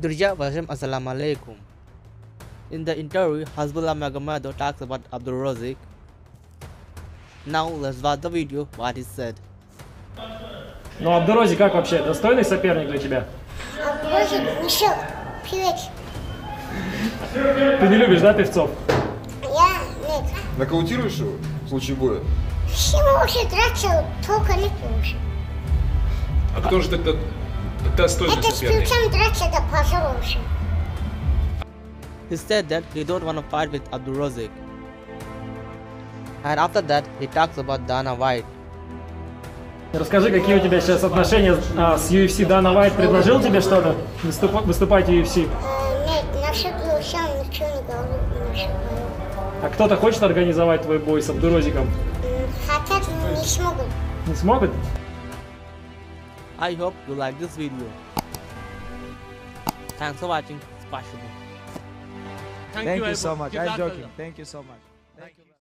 Durja Washem Assalamu alaikum. In the interview, Hasbullah Magomedov talks about Abdul Razik. Now let's watch the video what he said. Ну, Абдурози, как вообще? Достойный соперник для тебя? Абдурозик вышел певец. Ты не любишь, да, певцов? Я нет. Нокаутируешь его в случае боя? Ним уже драться только не. А кто же тогда с соперник? He said that he don't want to fight with Abdul Razik. And after that, he talks about Dana White. Расскажи, какие у тебя сейчас отношения а, с UFC? Дана Вайт предложил тебе что-то? Выступ- выступать в UFC? Э, Нет, насчет певца ничего не него. А кто-то хочет организовать твой бой с Абдурозиком? Хотят, но не смогут. Не смогут? I hope you like this video. Thanks for watching. Spasibo. Thank you so much. I'm joking. Thank you so much. Thank you.